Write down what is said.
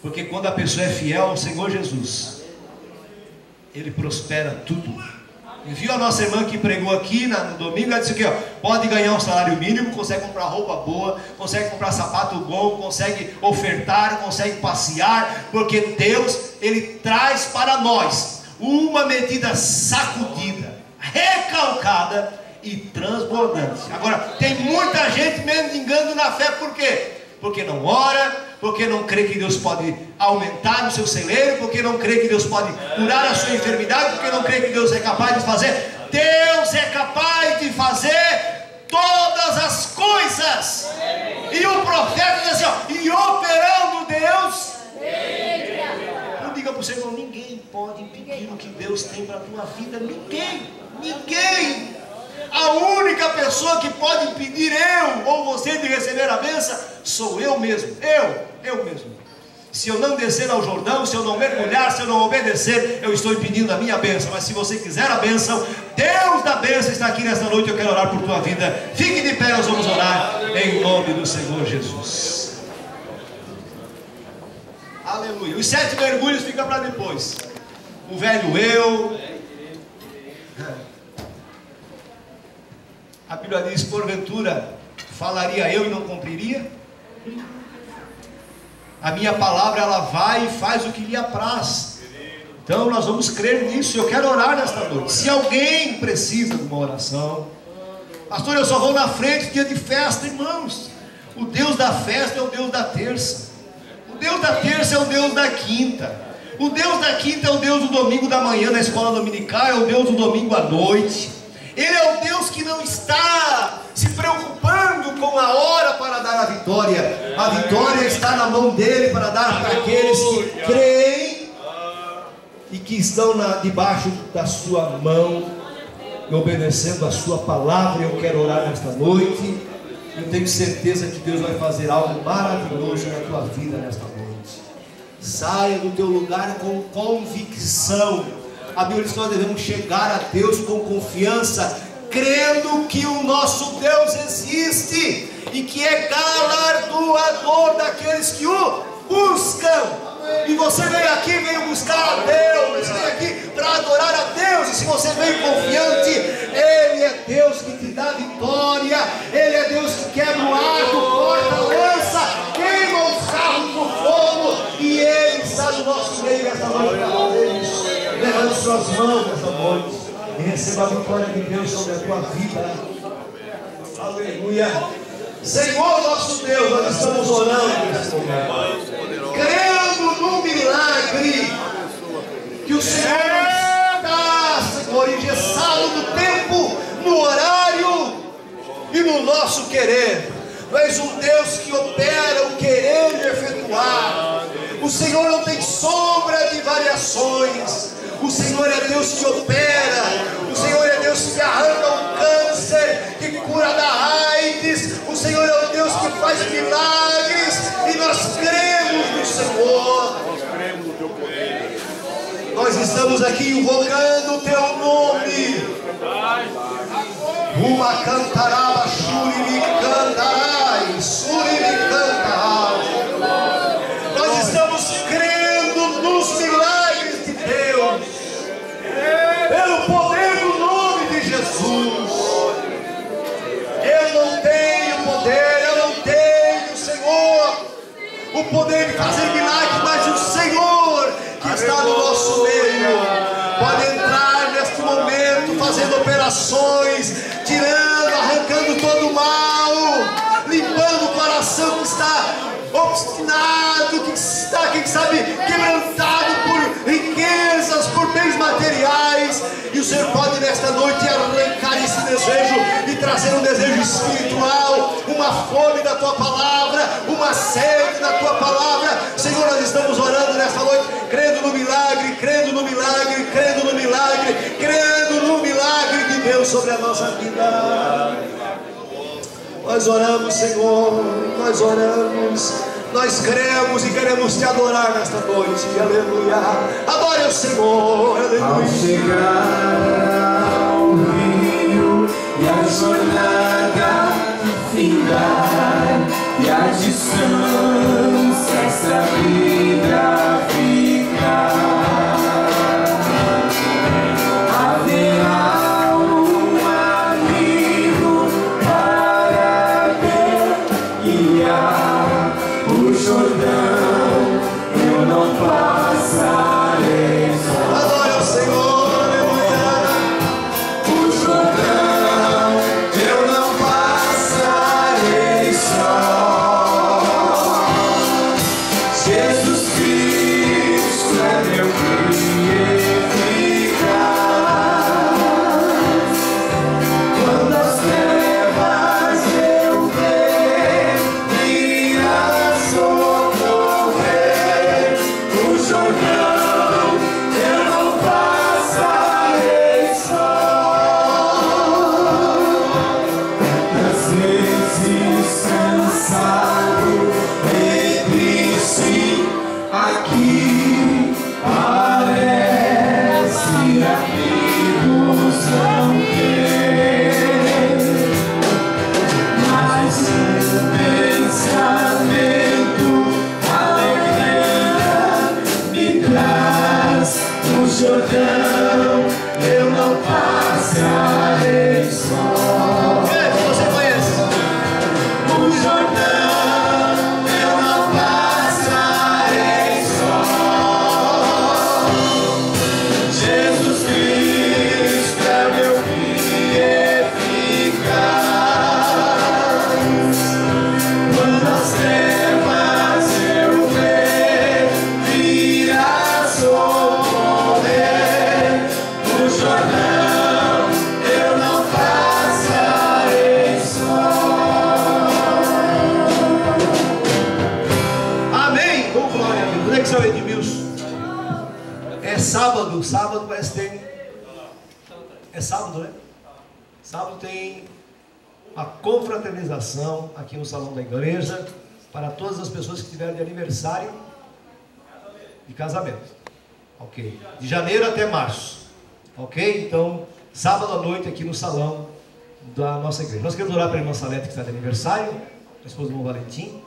Porque quando a pessoa é fiel ao Senhor Jesus, ele prospera tudo. E viu a nossa irmã que pregou aqui no domingo, ela disse aqui, ó, pode ganhar um salário mínimo, consegue comprar roupa boa, consegue comprar sapato bom, consegue ofertar, consegue passear, porque Deus, Ele traz para nós uma medida sacudida, recalcada e transbordante. Agora, tem muita gente mendigando na fé, por quê? Porque não ora, porque não crê que Deus pode aumentar o seu celeiro, porque não crê que Deus pode curar a sua enfermidade, porque não crê que Deus é capaz de fazer. Deus é capaz de fazer todas as coisas. E o profeta diz assim: ó, e operando Deus. Não diga para o Senhor: ninguém pode impedir o que Deus tem para a tua vida. Ninguém, ninguém. A única pessoa que pode impedir eu ou você de receber a bênção sou eu mesmo. Eu, eu mesmo. Se eu não descer ao Jordão, se eu não mergulhar, se eu não obedecer, eu estou impedindo a minha bênção. Mas se você quiser a bênção, Deus da bênção está aqui nesta noite. Eu quero orar por tua vida. Fique de pé, nós vamos orar em nome do Senhor Jesus. Aleluia. Os sete mergulhos fica para depois. O velho eu, A Bíblia diz: porventura falaria eu e não cumpriria? A minha palavra ela vai e faz o que lhe apraz. Então nós vamos crer nisso. Eu quero orar nesta noite. Se alguém precisa de uma oração, pastor, eu só vou na frente dia de festa, irmãos. O Deus da festa é o Deus da terça. O Deus da terça é o Deus da quinta. O Deus da quinta é o Deus do domingo da manhã na escola dominical, é o Deus do domingo à noite. Ele é o Deus que não está se preocupando com a hora para dar a vitória. A vitória está na mão dele para dar para aqueles que creem e que estão na, debaixo da sua mão e obedecendo a sua palavra. Eu quero orar nesta noite. Eu tenho certeza que Deus vai fazer algo maravilhoso na tua vida nesta noite. Saia do teu lugar com convicção a Bíblia diz que nós devemos chegar a Deus com confiança, crendo que o nosso Deus existe e que é galardoador daqueles que o buscam. E você veio aqui, veio buscar a Deus, você veio aqui para adorar a Deus. E se você veio confiante, Ele é Deus que te dá vitória, Ele é Deus que quebra o arco, Levante suas mãos nessa noite e receba a vitória de Deus sobre a tua vida. Aleluia. Senhor nosso Deus, nós estamos orando nesse momento, crendo no milagre que o Senhor está, Senhor, engessado no tempo, no horário e no nosso querer. És um Deus que opera o querer e efetuar. O Senhor não tem. O Senhor é Deus que opera. O Senhor é Deus que arranca o câncer, que cura da AIDS. O Senhor é o Deus que faz milagres. E nós cremos no Senhor. Nós cremos no teu poder. Nós estamos aqui invocando o teu nome. Uma cantaraba, shuri o poder de fazer milagres, mas o Senhor que está no nosso meio pode entrar neste momento fazendo operações, tirando, arrancando todo o mal, limpando o coração que está obstinado, que está, quem sabe, quebrantado por riquezas, por bens materiais. E o Senhor pode nesta noite arrancar esse desejo e trazer um desejo espiritual, uma fome da tua palavra, uma sede sobre a nossa vida. Nós oramos, Senhor, nós oramos, nós cremos e queremos te adorar nesta noite, aleluia. Adore o Senhor, aleluia. Ao chegar ao rio e a jornada findar e a distância essa passarei. É sábado, sábado parece que tem. É sábado, né? Sábado tem a confraternização aqui no salão da igreja para todas as pessoas que tiverem de aniversário de casamento. Ok? De janeiro até março. Ok? Então, sábado à noite aqui no salão da nossa igreja. Nós queremos orar para a irmã Salete que está de aniversário, a esposa do irmão Valentim.